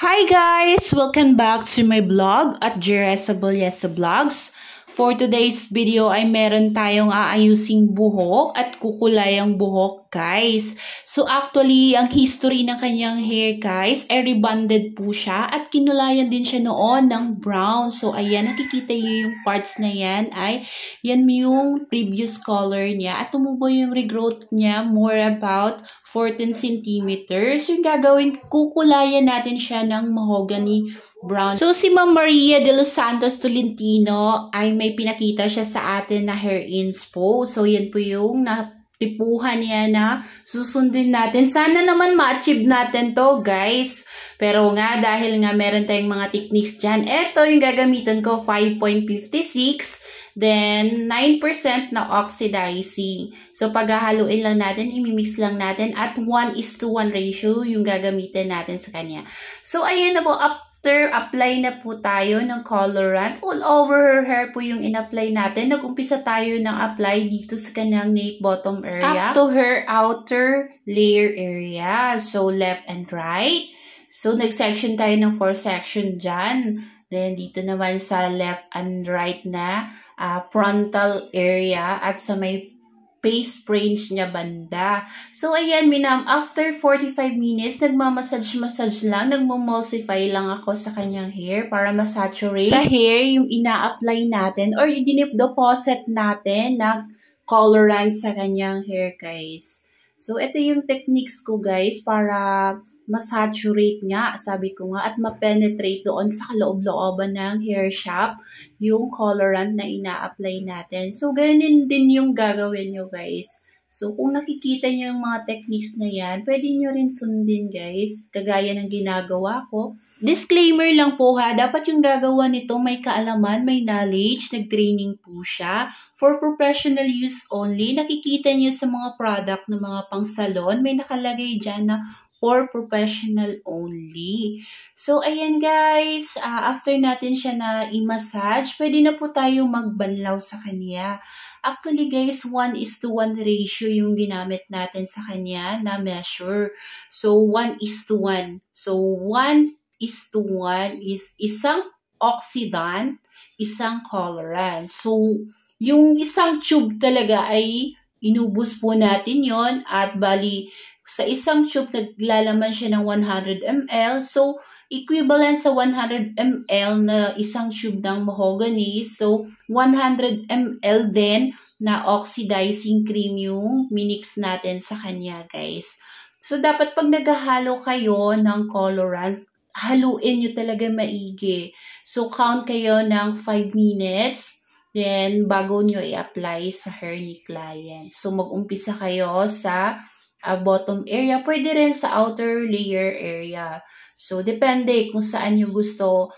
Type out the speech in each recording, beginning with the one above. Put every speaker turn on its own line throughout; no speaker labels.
Hi guys! Welcome back to my blog at Jeresable Yesa Vlogs. For today's video ay meron tayong aayusing buhok at kukulay ang buhok guys. So actually, ang history ng kanyang hair guys ay rebonded po siya at kinulayan din siya noon ng brown. So ayan, nakikita niyo yung parts na yan ay yan yung previous color niya at tumubo yung regrowth niya more about 14 centimeters. Yung gagawin, kukulayan natin siya ng mahogany brown. So, si Ma'am Maria de Los Santos Tolentino ay may pinakita siya sa atin na hair inspo. So, yan po yung natipuhan niya na susundin natin. Sana naman ma-achieve natin to, guys. Pero nga, dahil nga meron tayong mga techniques dyan, eto yung gagamitan ko, 5.56 Then, 9% na oxidizing. So, paghahaluin lang natin, imimix lang natin at 1 is to 1 ratio yung gagamitin natin sa kanya. So, ayan na po, up After apply na po tayo ng colorant, all over her hair po yung in-apply natin. Nag-umpisa tayo ng apply dito sa kanyang nape bottom area. Up to her outer layer area. So, left and right. So, nag-section tayo ng 4 section dyan. Then, dito naman sa left and right na uh, frontal area at sa may face range niya banda. So, ayan, minam, after 45 minutes, nagmamassage-massage lang, nagmumulsify lang ako sa kanyang hair para masaturate sa hair yung ina-apply natin or yung dinip-deposit natin na colorant sa kanyang hair, guys. So, ito yung techniques ko, guys, para masaturate nga, sabi ko nga, at ma-penetrate doon sa kaloob-looban ng hair shop yung colorant na ina-apply natin. So, ganun din yung gagawin nyo, guys. So, kung nakikita nyo yung mga techniques na yan, pwede nyo rin sundin, guys, kagaya ng ginagawa ko. Disclaimer lang po ha, dapat yung gagawa nito may kaalaman, may knowledge, nag-training po siya. For professional use only, nakikita niyo sa mga product ng mga pang salon, may nakalagay dyan na for professional only. So, ayan guys, uh, after natin siya na i-massage, pwede na po tayo magbanlaw sa kanya. Actually guys, 1 is to 1 ratio yung ginamit natin sa kanya na measure. So, 1 is to 1. So, 1 is to 1 is isang oxidant, isang colorant. So, yung isang tube talaga ay inubos po natin yon at bali sa isang tube, naglalaman siya ng 100 ml. So, equivalent sa 100 ml na isang tube ng mahogany. So, 100 ml din na oxidizing cream yung minix natin sa kanya, guys. So, dapat pag naghahalo kayo ng colorant, haluin nyo talaga maigi. So, count kayo ng 5 minutes. Then, bago nyo i-apply sa hair ni client. So, mag-umpisa kayo sa uh, bottom area, pwede rin sa outer layer area. So, depende kung saan nyo gusto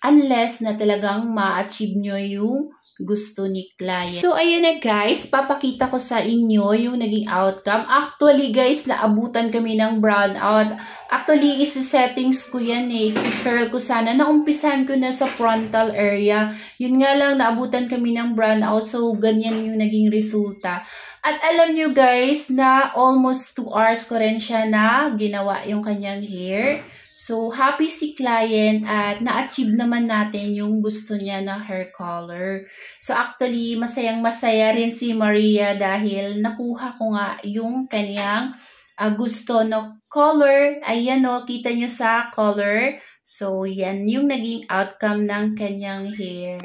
unless na talagang ma-achieve nyo yung gusto ni client. So, ayan na guys, papakita ko sa inyo yung naging outcome. Actually guys, naabutan kami ng brown out. Actually, isi-settings ko yan eh. Curl ko sana. Naumpisahan ko na sa frontal area. Yun nga lang, naabutan kami ng brown out. So, ganyan yung naging resulta. At alam nyo guys na almost 2 hours ko rin siya na ginawa yung kanyang hair. So, happy si client at na-achieve naman natin yung gusto niya na hair color. So, actually, masayang masaya rin si Maria dahil nakuha ko nga yung kanyang uh, gusto na color. Ayan o, kita nyo sa color. So, yan yung naging outcome ng kanyang hair.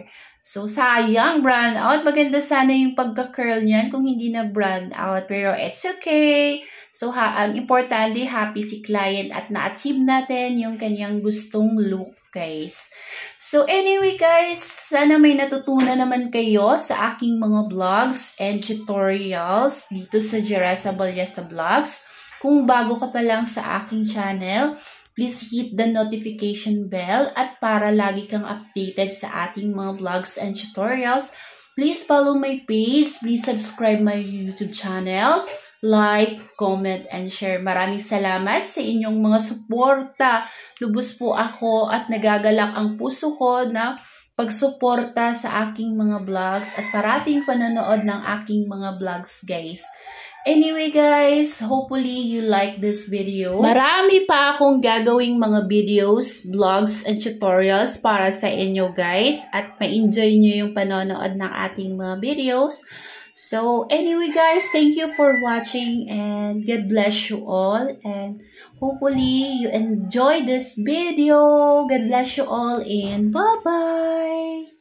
So, sayang, brand out. Maganda sana yung pagka-curl niyan kung hindi na brand out. Pero it's okay. So, ha, ang importante, happy si client at na-achieve natin yung kanyang gustong look, guys. So, anyway, guys, sana may natutunan naman kayo sa aking mga vlogs and tutorials dito sa Jeresa Balyesta Vlogs. Kung bago ka pa lang sa aking channel, Please hit the notification bell at para lagi kang updated sa ating mga vlogs and tutorials, please follow my page, please subscribe my YouTube channel, like, comment, and share. Maraming salamat sa inyong mga suporta. Lubos po ako at nagagalak ang puso ko na pagsuporta sa aking mga vlogs at parating panonood ng aking mga vlogs, guys. Anyway guys, hopefully you like this video. Marami pa akong gagawing mga videos, vlogs, and tutorials para sa inyo guys. At ma-enjoy nyo yung panonood ng ating mga videos. So anyway guys, thank you for watching and God bless you all. And hopefully you enjoy this video. God bless you all and bye-bye!